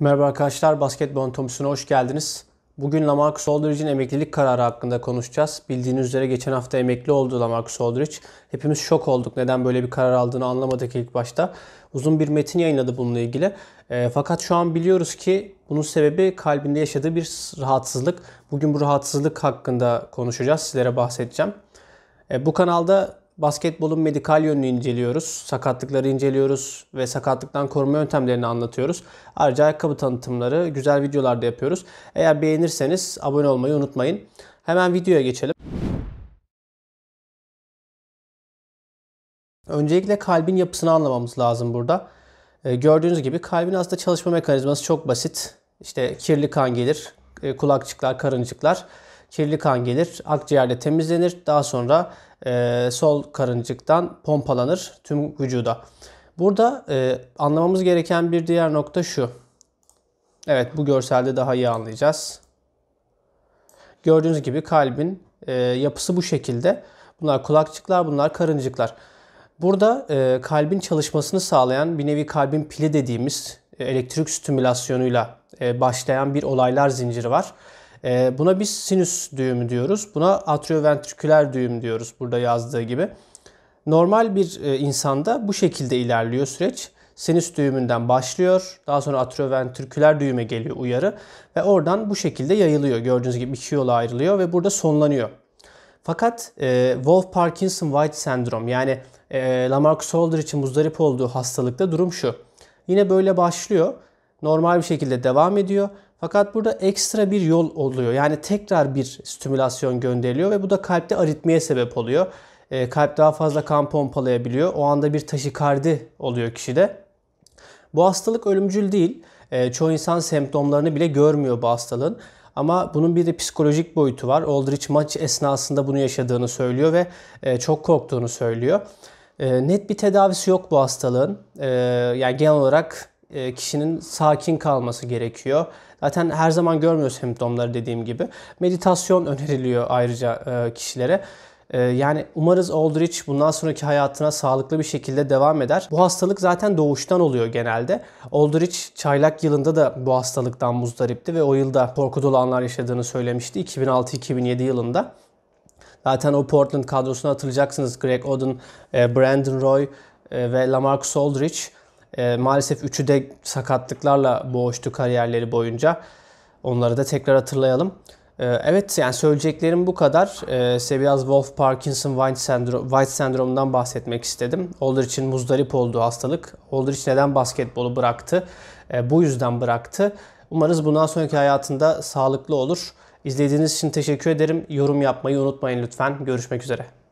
Merhaba arkadaşlar, Basketbol Anatomisine hoş geldiniz. Bugün Lamarcus Aldridge'in emeklilik kararı hakkında konuşacağız. Bildiğiniz üzere geçen hafta emekli oldu Lamarcus Aldridge. Hepimiz şok olduk. Neden böyle bir karar aldığını anlamadık ilk başta. Uzun bir metin yayınladı bununla ilgili. E, fakat şu an biliyoruz ki bunun sebebi kalbinde yaşadığı bir rahatsızlık. Bugün bu rahatsızlık hakkında konuşacağız. Sizlere bahsedeceğim. E, bu kanalda basketbolun medikal yönünü inceliyoruz. Sakatlıkları inceliyoruz ve sakatlıktan koruma yöntemlerini anlatıyoruz. Ayrıca ayakkabı tanıtımları, güzel videolar da yapıyoruz. Eğer beğenirseniz abone olmayı unutmayın. Hemen videoya geçelim. Öncelikle kalbin yapısını anlamamız lazım burada. E, gördüğünüz gibi kalbin aslında çalışma mekanizması çok basit. İşte kirli kan gelir, e, kulakçıklar, karıncıklar. Kirli kan gelir, akciğerde temizlenir. Daha sonra e, sol karıncıktan pompalanır tüm vücuda. Burada e, anlamamız gereken bir diğer nokta şu. Evet bu görselde daha iyi anlayacağız. Gördüğünüz gibi kalbin e, yapısı bu şekilde. Bunlar kulakçıklar, bunlar karıncıklar. Burada e, kalbin çalışmasını sağlayan bir nevi kalbin pili dediğimiz e, elektrik stimülasyonuyla e, başlayan bir olaylar zinciri var. E, buna biz sinüs düğümü diyoruz. Buna atrioventriküler düğüm diyoruz burada yazdığı gibi. Normal bir e, insanda bu şekilde ilerliyor süreç. Sinüs düğümünden başlıyor. Daha sonra atrioventriküler düğüme geliyor uyarı. Ve oradan bu şekilde yayılıyor. Gördüğünüz gibi iki yola ayrılıyor ve burada sonlanıyor. Fakat e, Wolf Parkinson White sendrom yani e, Lamarcus Aldridge'in muzdarip olduğu hastalıkta durum şu. Yine böyle başlıyor. Normal bir şekilde devam ediyor. Fakat burada ekstra bir yol oluyor. Yani tekrar bir stimülasyon gönderiliyor ve bu da kalpte aritmiye sebep oluyor. E, kalp daha fazla kan pompalayabiliyor. O anda bir taşikardi oluyor kişide. Bu hastalık ölümcül değil. E, çoğu insan semptomlarını bile görmüyor bu hastalığın. Ama bunun bir de psikolojik boyutu var. Aldrich maç esnasında bunu yaşadığını söylüyor ve e, çok korktuğunu söylüyor. E, net bir tedavisi yok bu hastalığın. E, yani genel olarak kişinin sakin kalması gerekiyor. Zaten her zaman görmüyor semptomları dediğim gibi. Meditasyon öneriliyor ayrıca e, kişilere. E, yani umarız Aldrich bundan sonraki hayatına sağlıklı bir şekilde devam eder. Bu hastalık zaten doğuştan oluyor genelde. Aldrich çaylak yılında da bu hastalıktan muzdaripti ve o yılda korku dolu anlar yaşadığını söylemişti 2006-2007 yılında. Zaten o Portland kadrosuna hatırlayacaksınız. Greg Oden, Brandon Roy ve Lamarcus Aldridge. E, maalesef üçü de sakatlıklarla boğuştu kariyerleri boyunca. Onları da tekrar hatırlayalım. E, evet yani söyleyeceklerim bu kadar. E, size biraz Wolf Parkinson White, sendrom, White sendromundan bahsetmek istedim. Aldrich'in muzdarip olduğu hastalık. Aldrich neden basketbolu bıraktı? E, bu yüzden bıraktı. Umarız bundan sonraki hayatında sağlıklı olur. İzlediğiniz için teşekkür ederim. Yorum yapmayı unutmayın lütfen. Görüşmek üzere.